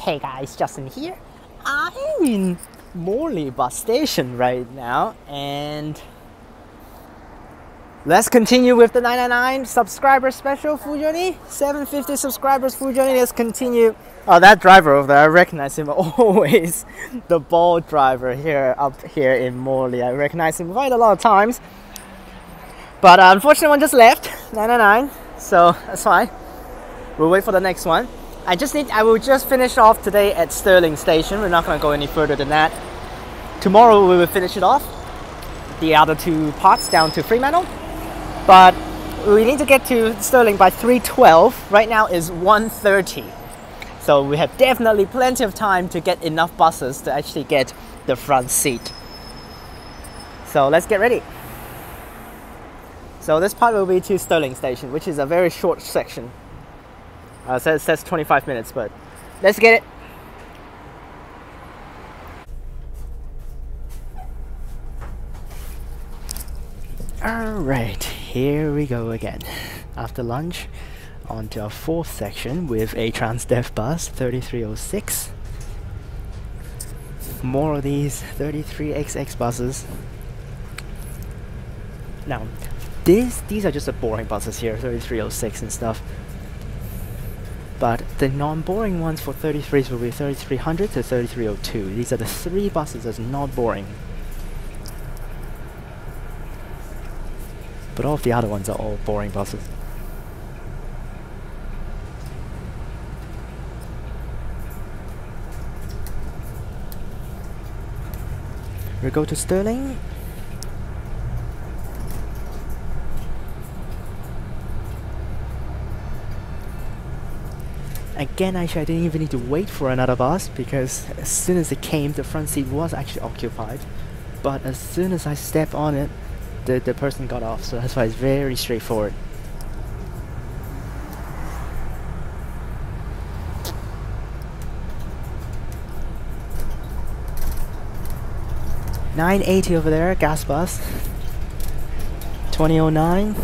Hey guys, Justin here. I'm in Morley bus station right now and let's continue with the 999 subscriber special full journey. 750 subscribers full journey. Let's continue. Oh, that driver over there, I recognize him always. the ball driver here up here in Morley. I recognize him quite a lot of times. But uh, unfortunately, one just left 999, so that's fine. We'll wait for the next one. I just need, I will just finish off today at Stirling Station. We're not going to go any further than that. Tomorrow we will finish it off. The other two parts down to Fremantle. But we need to get to Sterling by 3.12. Right now is 1.30. So we have definitely plenty of time to get enough buses to actually get the front seat. So let's get ready. So this part will be to Stirling Station, which is a very short section. Uh, it says, says 25 minutes, but let's get it. Alright, here we go again. After lunch, on to our fourth section with a Transdev bus 3306. More of these 33XX buses. Now, this, these are just the boring buses here, 3306 and stuff. But the non-boring ones for 33s will be 3300 to 3302. These are the three buses that's not boring. But all of the other ones are all boring buses. We go to Stirling Again, actually, I didn't even need to wait for another bus because as soon as it came, the front seat was actually occupied. But as soon as I stepped on it, the, the person got off, so that's why it's very straightforward. Nine eighty over there, gas bus. Twenty oh nine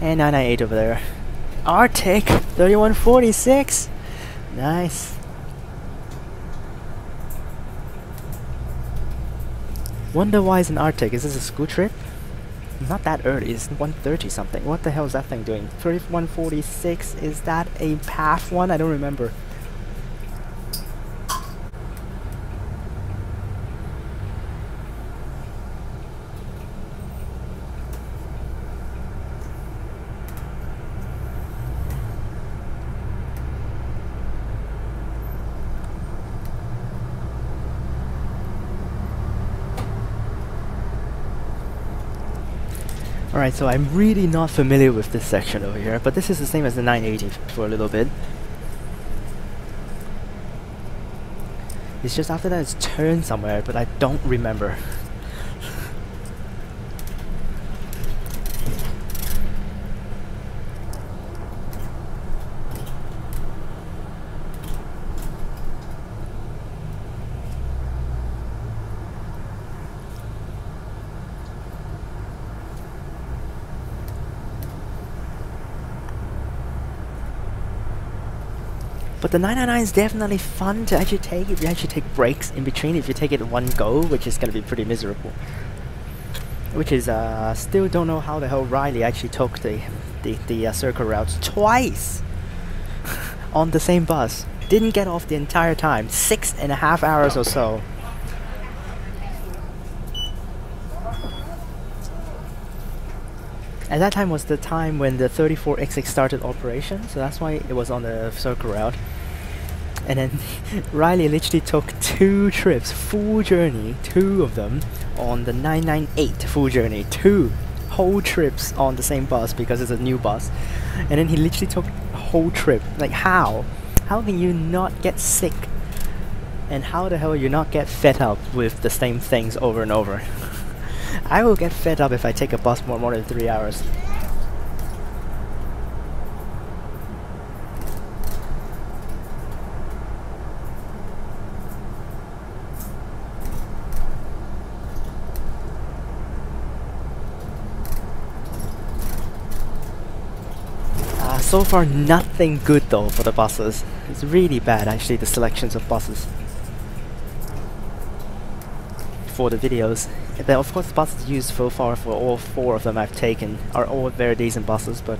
and nine nine eight over there. Arctic 3146. Nice. Wonder why it's an Arctic. Is this a school trip? Not that early. It's 130 something. What the hell is that thing doing? 3146. Is that a path one? I don't remember. Alright, so I'm really not familiar with this section over here, but this is the same as the 980 for a little bit. It's just after that it's turned somewhere, but I don't remember. But the 999 is definitely fun to actually take if you actually take breaks in between. If you take it one go, which is going to be pretty miserable. Which is, uh, still don't know how the hell Riley actually took the, the, the uh, circle routes twice on the same bus. Didn't get off the entire time. Six and a half hours or so. At that time was the time when the 34XX started operation, so that's why it was on the circle route. And then Riley literally took two trips, full journey, two of them, on the 998 full journey, two whole trips on the same bus because it's a new bus. And then he literally took a whole trip. Like how? How can you not get sick? And how the hell you not get fed up with the same things over and over? I will get fed up if I take a bus for more than three hours. Ah, so far nothing good though for the buses. It's really bad actually the selections of buses for the videos. Then of course the buses used so far for all four of them I've taken are all very decent buses but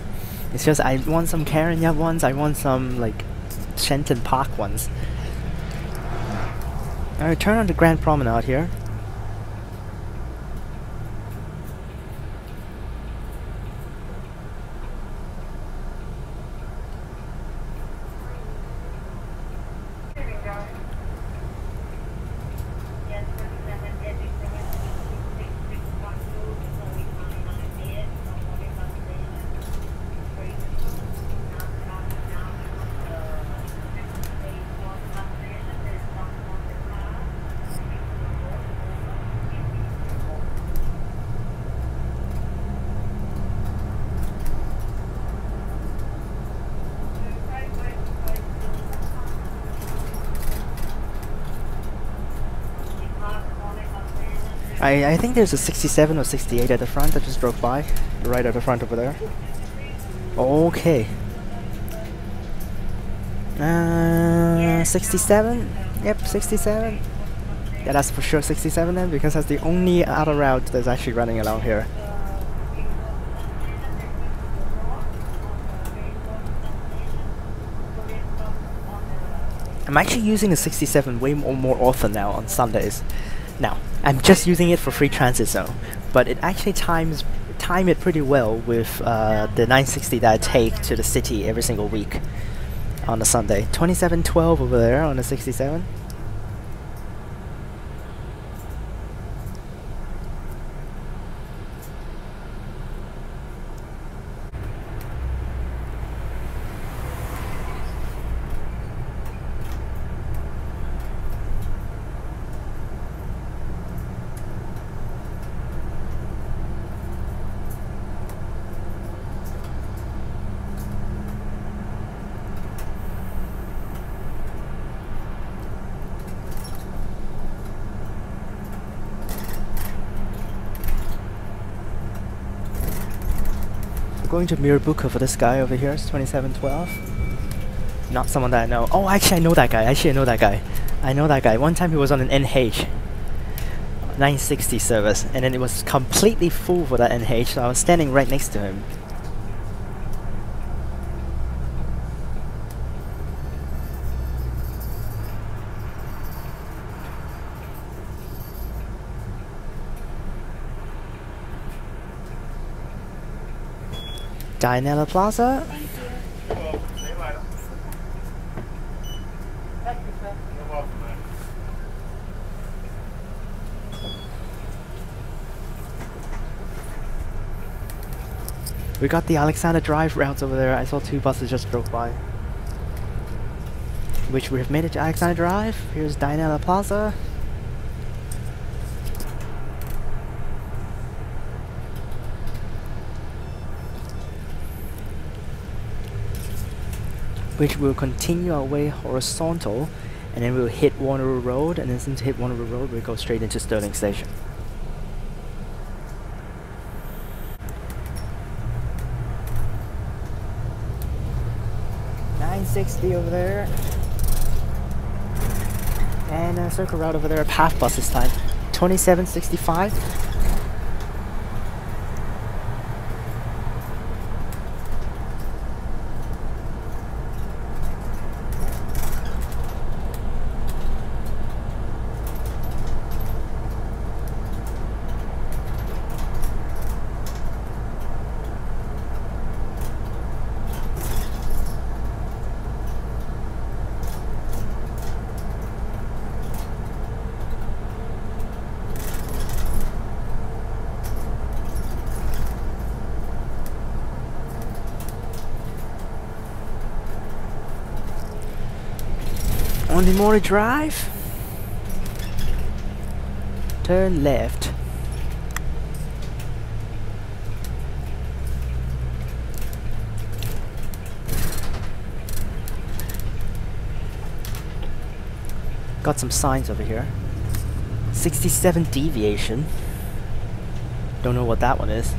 it's just I want some Karanya ones, I want some like Shenton Park ones. I turn on the Grand Promenade here. I, I think there's a 67 or 68 at the front that just drove by. Right at the front over there. Okay. Uh, 67? Yep, 67. Yeah, that's for sure 67 then, because that's the only other route that's actually running along here. I'm actually using a 67 way more, more often now on Sundays. Now, I'm just using it for free transit zone, but it actually times time it pretty well with uh, the 960 that I take to the city every single week on a Sunday. 2712 over there on the 67. Going to Mirrabooka for this guy over here. It's 2712. Not someone that I know. Oh, actually, I know that guy. Actually, I know that guy. I know that guy. One time he was on an NH 960 service, and then it was completely full for that NH, so I was standing right next to him. Dianella Plaza. We got the Alexander Drive routes over there. I saw two buses just drove by. Which we have made it to Alexander Drive. Here's Dianella Plaza. which will continue our way horizontal and then we'll hit Wanneroo Road and then since hit Wanneroo Road we'll go straight into Stirling Station. Nine sixty over there. And a circle route over there, path bus this time. 2765 Monday morning drive. Turn left. Got some signs over here. 67 deviation. Don't know what that one is.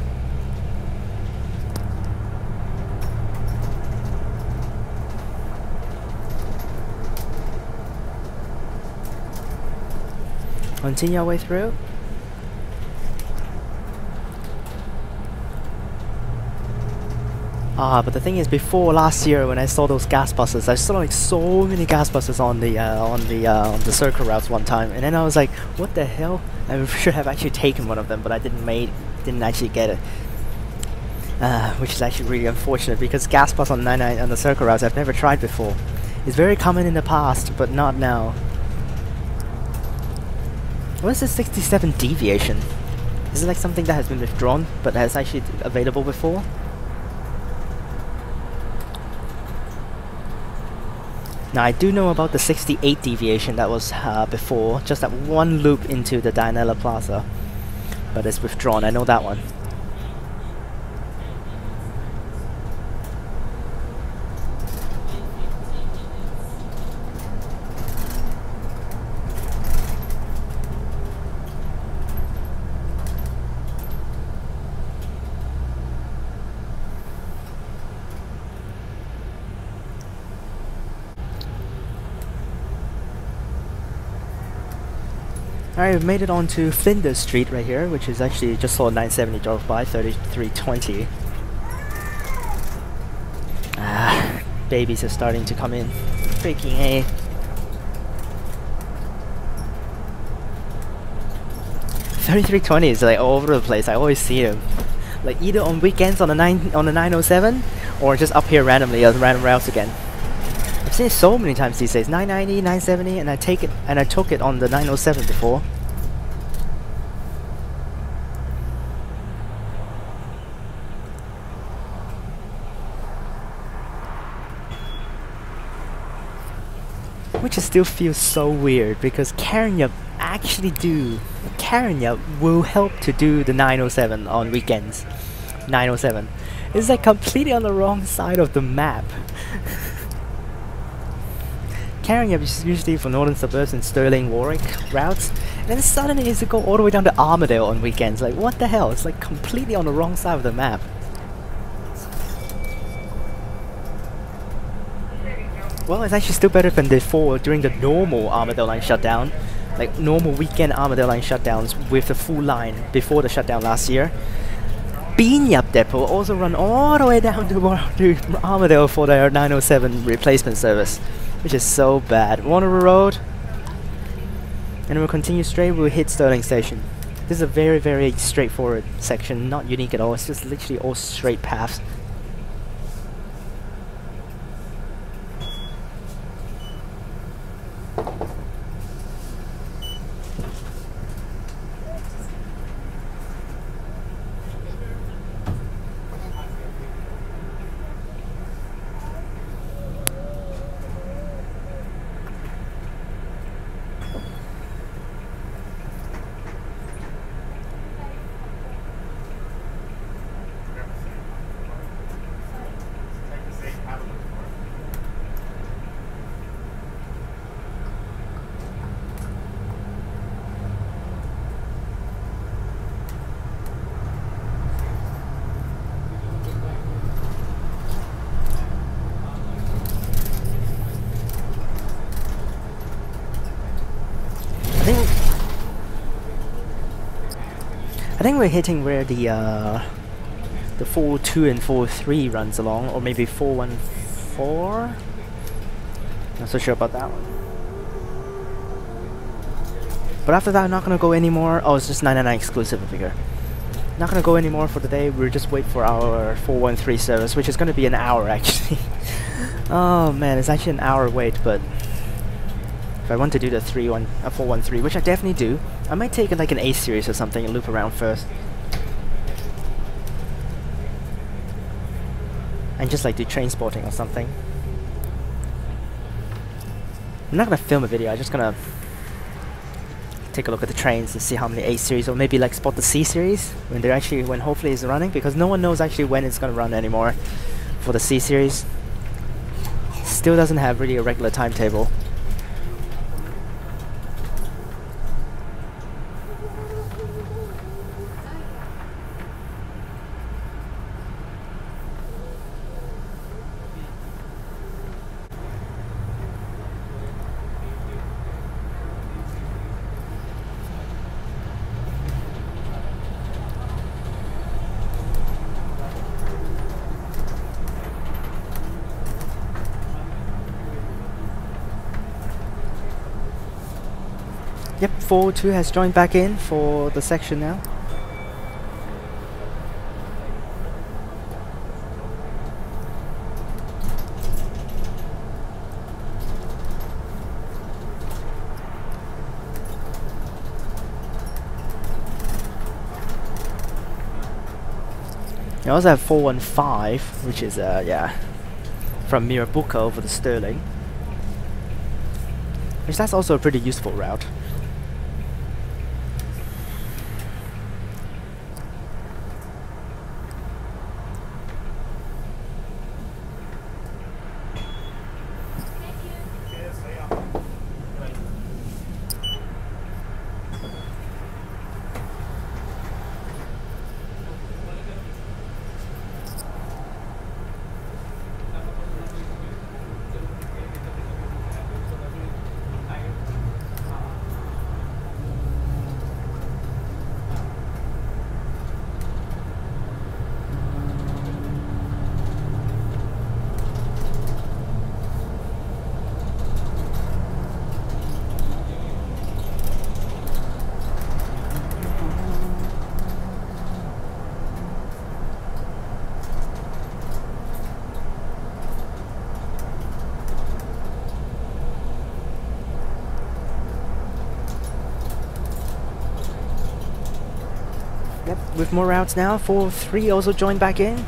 Continue our way through. Ah, but the thing is, before last year when I saw those gas buses, I saw like so many gas buses on the uh, on the uh, on the circle routes one time, and then I was like, what the hell? I should have actually taken one of them, but I didn't made didn't actually get it. Uh, which is actually really unfortunate because gas bus on 99 on the circle routes I've never tried before. It's very common in the past, but not now. What is the 67 deviation? Is it like something that has been withdrawn but has actually available before? Now I do know about the 68 deviation that was uh, before, just that one loop into the Dianella Plaza. But it's withdrawn, I know that one. Alright, we've made it onto Flinders Street right here, which is actually just saw 970 drove by, 3320. Ah, babies are starting to come in. Freaking A. Thirty-three twenty is like all over the place. I always see them, like either on weekends on the nine on the nine oh seven, or just up here randomly on random routes again. I've seen so many times these days. 990, 970, and I take it and I took it on the 907 before. Which still feels so weird because Karrinyup actually do Karrinyup will help to do the 907 on weekends. 907. It's like completely on the wrong side of the map. Karrinyup is usually for northern suburbs and Stirling Warwick routes, and then suddenly it's to go all the way down to Armadale on weekends. Like, what the hell? It's like completely on the wrong side of the map. Well, it's actually still better than before during the normal Armadale line shutdown. Like normal weekend Armadale line shutdowns with the full line before the shutdown last year. Binyup Depot also run all the way down to, to Armadale for their 907 replacement service which is so bad. Wanneroo Road, and we'll continue straight, we'll hit Stirling Station. This is a very, very straightforward section, not unique at all, it's just literally all straight paths. I think we're hitting where the uh, the 4-2 and 4-3 runs along, or maybe 4-1-4? Not so sure about that one. But after that, I'm not gonna go anymore. Oh, it's just 999 exclusive figure. Not gonna go anymore for the day. We'll just wait for our 413 service, which is gonna be an hour actually. oh man, it's actually an hour wait, but if I want to do the 3 1, uh, 413, which I definitely do, I might take like an A series or something and loop around first. And just like do train spotting or something. I'm not gonna film a video, I'm just gonna take a look at the trains and see how many A series or maybe like spot the C series when they're actually when hopefully it's running because no one knows actually when it's gonna run anymore for the C series. Still doesn't have really a regular timetable. Yep, 402 has joined back in for the section now. You also have 415, which is, uh, yeah, from Mirrabooka over the Stirling. Which that's also a pretty useful route. Yep, with more routes now. 4-3 also joined back in.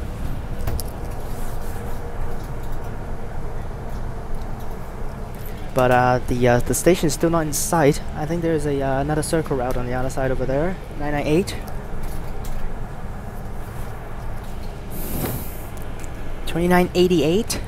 But uh, the uh, the station is still not in sight. I think there's a uh, another circle route on the other side over there. 998. 2988.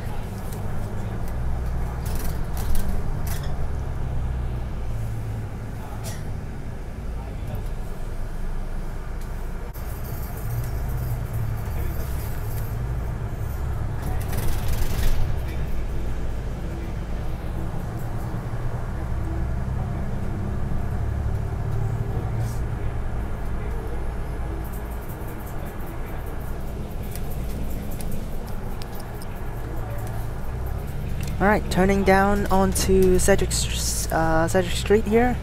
Alright, turning down onto Cedric, uh, Cedric Street here.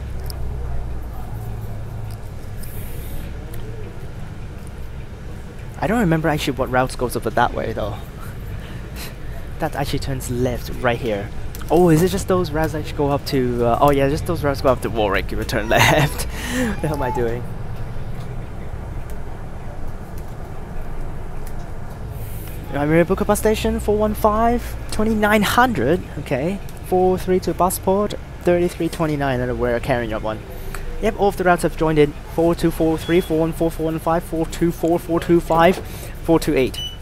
I don't remember actually what routes goes over that way though. that actually turns left right here. Oh, is it just those routes that go up to... Uh, oh yeah, just those routes go up to Warwick, you return left. what the hell am I doing? Bus station 415 2900 okay. 432 busport 3329 and we're Karrinyup one. Yep all of the routes have joined in. 4243 414 415 424 425 428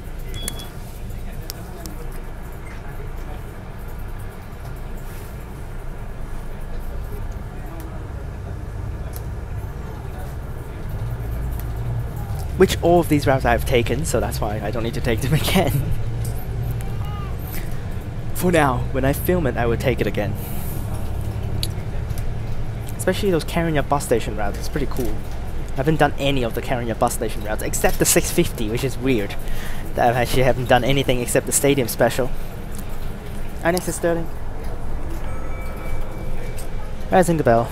which all of these routes I have taken, so that's why I don't need to take them again. For now, when I film it, I will take it again. Especially those Karrinyup bus station routes, it's pretty cool. I haven't done any of the Karrinyup bus station routes, except the 650, which is weird. That I actually haven't done anything except the stadium special. Our next is Stirling. Rising the bell.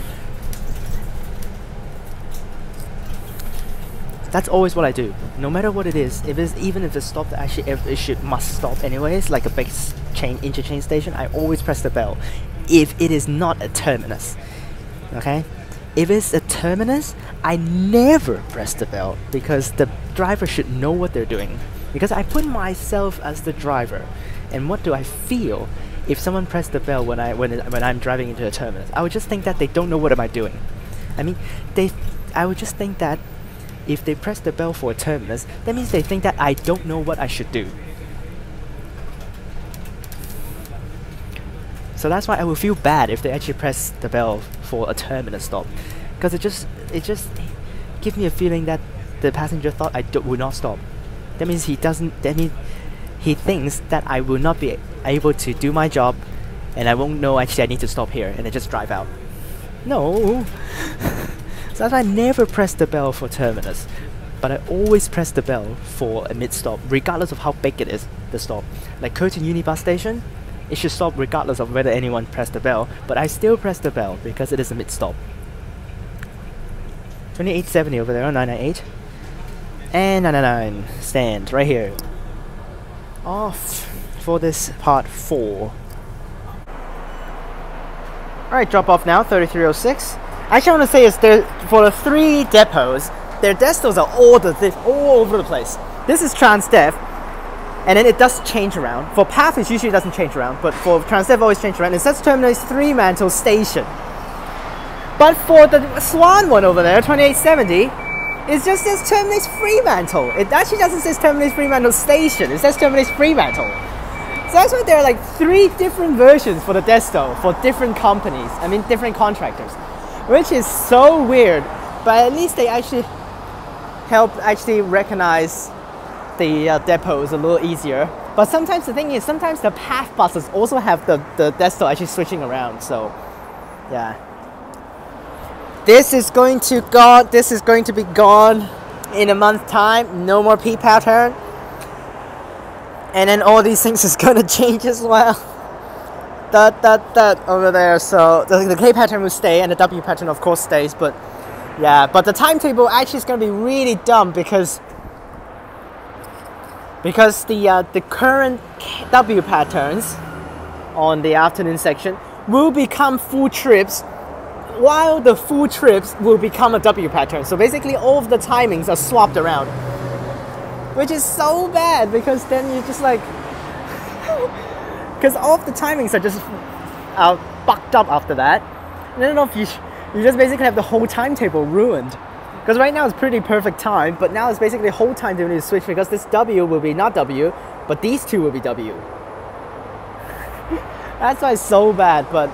That's always what I do. No matter what it is, if it's even if it's stopped, actually it should must stop anyways, like a big chain interchange station, I always press the bell. If it is not a terminus, okay. If it's a terminus, I never press the bell because the driver should know what they're doing. Because I put myself as the driver, and what do I feel if someone pressed the bell when I when when I'm driving into a terminus? I would just think that they don't know what am I doing. I mean, they. I would just think that if they press the bell for a terminus, that means they think that I don't know what I should do. So that's why I will feel bad if they actually press the bell for a terminus stop, because it just it just gives me a feeling that the passenger thought I would not stop. That means he doesn't. That means he thinks that I will not be able to do my job, and I won't know actually I need to stop here, and I just drive out. No. So that's I never press the bell for terminus, but I always press the bell for a mid stop, regardless of how big it is, the stop. Like Curtin Uni bus station, it should stop regardless of whether anyone pressed the bell, but I still press the bell because it is a mid stop. 2870 over there, 998. And 999 stand right here. Off for this part 4. Alright, drop off now, 3306. Actually, I want to say is there for the three depots, their destos are all the all over the place. This is Transdev, and then it does change around. For PATH, it usually doesn't change around, but for Transdev, always change around. It says Terminus Fremantle Station. But for the Swan one over there, 2870, it just says Terminus Fremantle. It actually doesn't say Terminus Fremantle Station. It says Terminus Fremantle. So that's why there are like three different versions for the Desto for different companies. I mean, different contractors, which is so weird. But at least they actually help actually recognize the uh, depots a little easier. But sometimes the thing is, sometimes the PATH buses also have the, the Desto actually switching around. So, yeah. This is going to go. This is going to be gone in a month time. No more P pattern. And then all these things is gonna change as well. That that that over there. So the, the K pattern will stay, and the W pattern of course stays. But yeah, but the timetable actually is gonna be really dumb because because the uh, the current W patterns on the afternoon section will become full trips while the full trips will become a W pattern. So basically all of the timings are swapped around. Which is so bad because then you're just like because all of the timings are just uh, fucked up after that. And then if you you just basically have the whole timetable ruined. Because right now it's pretty perfect time, but now it's basically the whole time they need to switch because this W will be not W, but these two will be W. That's why it's so bad, but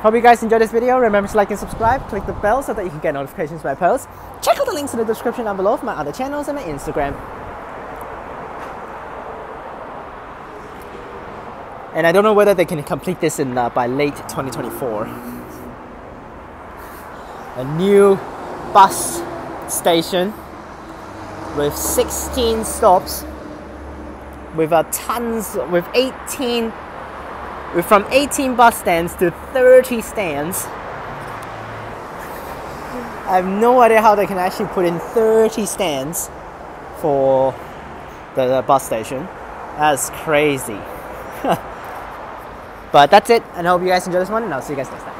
hope you guys enjoyed this video. Remember to like and subscribe, click the bell so that you can get notifications when I post. Check out the links in the description down below for my other channels and my Instagram. And I don't know whether they can complete this in uh, by late 2024 a new bus station with 16 stops with a tons with 18 with from 18 bus stands to 30 stands. I have no idea how they can actually put in 30 stands for the, the bus station. That's crazy but that's it. And I hope you guys enjoy this one and I'll see you guys next time